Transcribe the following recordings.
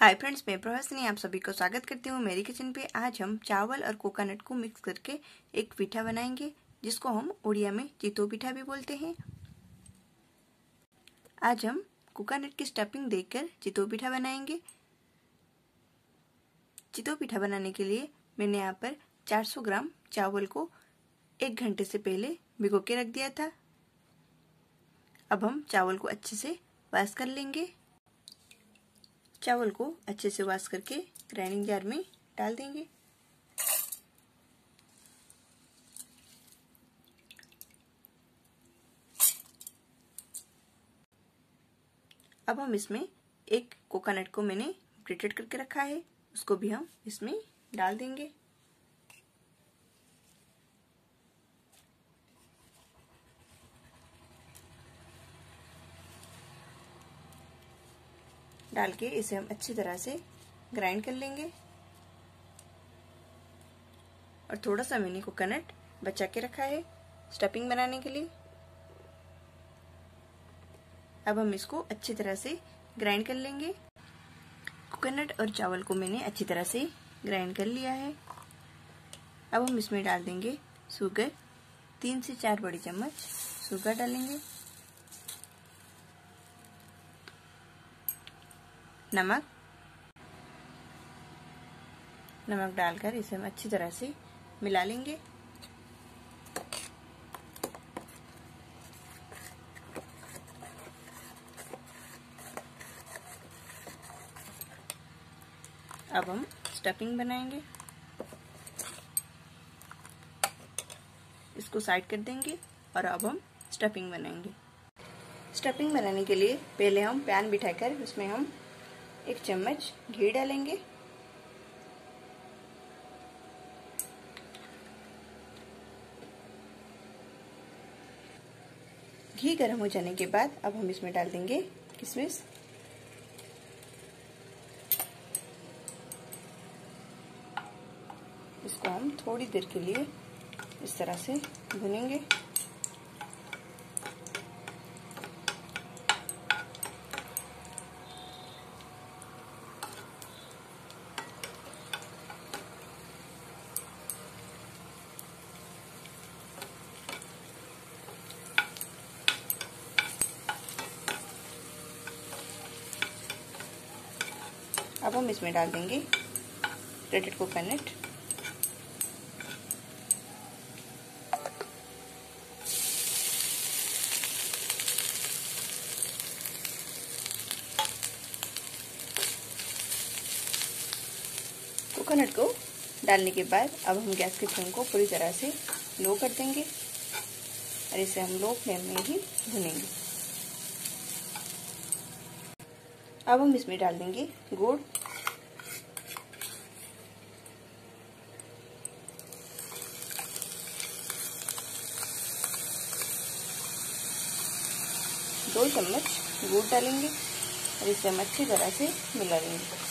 Hi friends मैं प्रभासनी आप सभी को स्वागत करती हूँ मेरी किचन पे। आज हम चावल और कोकोनट को मिक्स करके एक पीठा बनाएँगे, जिसको हम उड़िया में चितो पीठा भी बोलते हैं। आज हम कोकोनट की स्टफिंग देकर चितो पीठा बनाएँगे। चितो पीठा बनाने के लिए मैंने यहाँ पर 400 ग्राम चावल को एक घंटे से पहले भिगो के रख दिया था। अब हम चावल को अच्छे से वाश कर लेंगे। चावल को अच्छे से वॉश करके ग्राइंडिंग जार में डाल देंगे। अब हम इसमें एक कोकोनट को मैंने ग्रेटेड करके रखा है, उसको भी हम इसमें डाल देंगे। डाल के इसे हम अच्छी तरह से ग्राइंड कर लेंगे। और थोड़ा सा मैंने कोकोनट बचा के रखा है स्टफिंग बनाने के लिए। अब हम इसको अच्छी तरह से ग्राइंड कर लेंगे। कोकोनट और चावल को मैंने अच्छी तरह से ग्राइंड कर लिया है। अब हम इसमें डाल देंगे शुगर, तीन से चार बड़ी चम्मच शुगर डालेंगे। नमक। नमक डालकर इसे हम अच्छी तरह से मिला लेंगे। अब हम स्टफिंग बनाएँगे। इसको साइड कर देंगे और अब हम स्टफिंग बनाएँगे। स्टफिंग बनाने के लिए पहले हम पैन बिठाकर उसमें हम एक चम्मच घी डालेंगे। घी गर्म हो जाने के बाद अब हम इसमें डाल देंगे किशमिश। इसको हम थोड़ी देर के लिए इस तरह से भुनेंगे। अब हम इसमें डाल देंगे ग्रेटेड कोकोनट कोकोनट को डालने के बाद अब हम गैस के फ्लेम को पूरी तरह से लो कर देंगे और इसे हम लो फ्लेम में ही भुनेंगे। अब हम इसमें डाल देंगे गुड़। दो चम्मच गुड़ डालेंगे और इसे हम अच्छी तरह से मिला लेंगे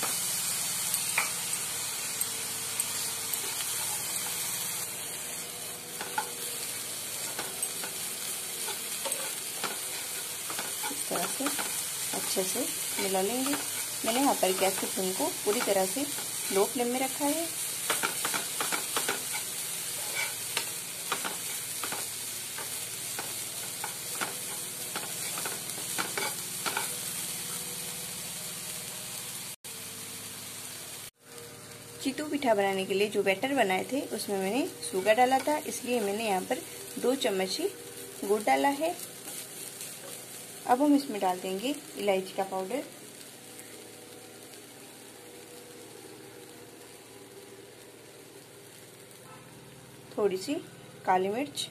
इस तरह से अच्छे से मिला लेंगे। मैंने यहाँ पर गैस के फ्लेम को पूरी तरह से लो फ्लेम में रखा है। चितू पिठा बनाने के लिए जो बैटर बनाए थे, उसमें मैंने शुगर डाला था। इसलिए मैंने यहाँ पर दो चम्मच ही गुड़ डाला है। अब हम इसमें डाल देंगे इलायची का पाउडर। थोड़ी सी काली मिर्च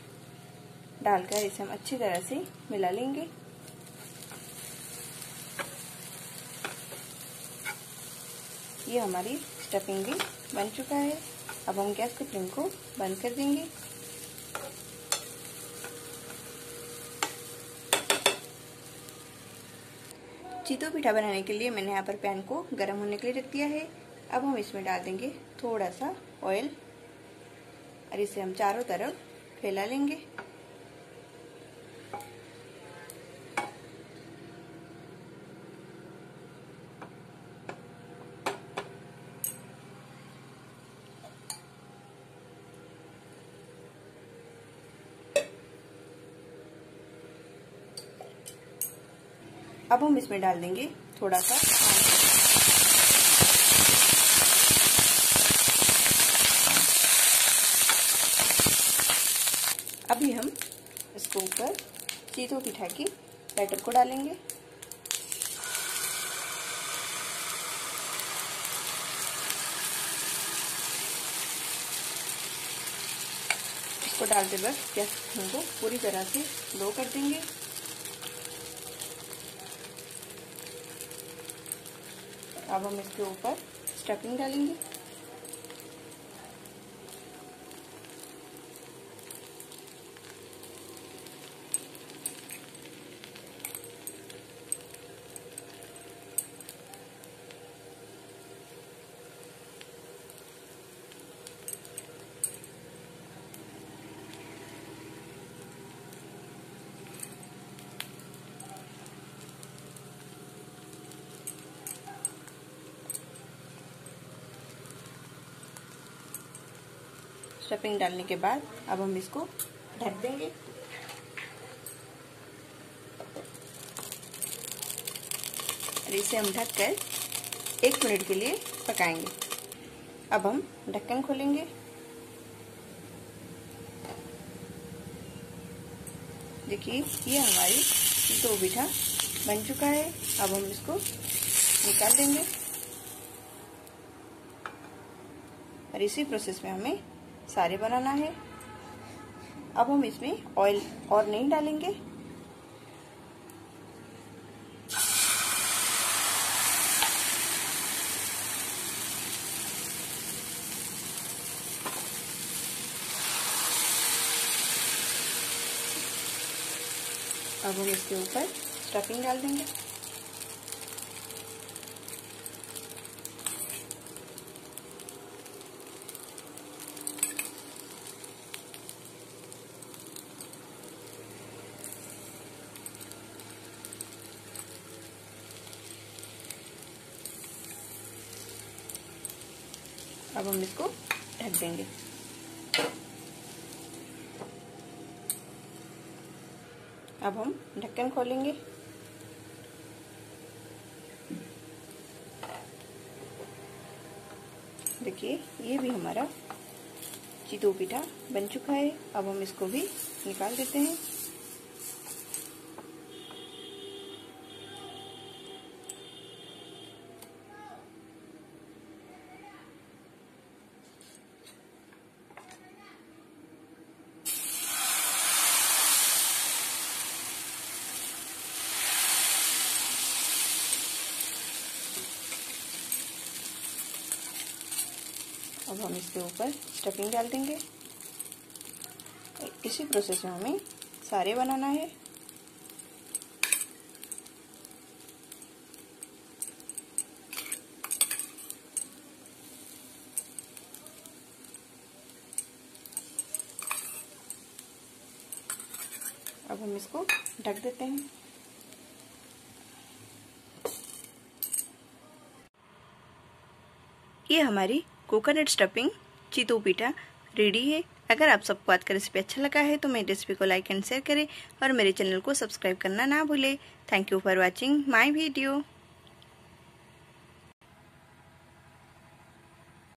डालकर इसे हम अच्छी तरह से मिला लेंगे। ये हमारी स्टफिंग भी बन चुका है। अब हम गैस के फ्लेम को बंद कर देंगे। चीतो पीठा बनाने के लिए मैंने यहाँ पर पैन को गर्म होने के लिए रख दिया है। अब हम इसमें डाल देंगे थोड़ा सा ऑयल और इसे हम चारों तरफ़ फैला लेंगे। अब हम इसमें डाल देंगे थोड़ा सा अभी हम इसको ऊपर चीतों पिठा की बैटर को डालेंगे। इसको डालते वक्त गैस को पूरी तरह से लो कर देंगे। अब हम इसके ऊपर स्टफिंग डालेंगे। स्टफिंग डालने के बाद अब हम इसको ढक देंगे। और इसे हम ढक कर एक मिनट के लिए पकाएँगे। अब हम ढक्कन खोलेंगे। देखिए, ये हमारी दो बीठा बन चुका है। अब हम इसको निकाल देंगे। और इसी प्रोसेस में हमें सारे बनाना है। अब हम इसमें ऑयल और नहीं डालेंगे। अब हम इसके ऊपर स्टफिंग डाल देंगे। अब हम इसको ढक देंगे। अब हम ढक्कन खोलेंगे। देखिए, ये भी हमारा चितो पीठा बन चुका है। अब हम इसको भी निकाल देते हैं। अब हम इसके ऊपर स्टफिंग डाल देंगे। इसी प्रोसेस में हमें सारे बनाना है। अब हम इसको ढक देते हैं। ये हमारी कोकोनट स्टफिंग, चितू पीठा रेडी है। अगर आप सबको आज का रेसिपी अच्छा लगा है तो मेरी रेसिपी को लाइक एंड शेयर करें और मेरे चैनल को सब्सक्राइब करना ना भूलें। Thank you for watching my video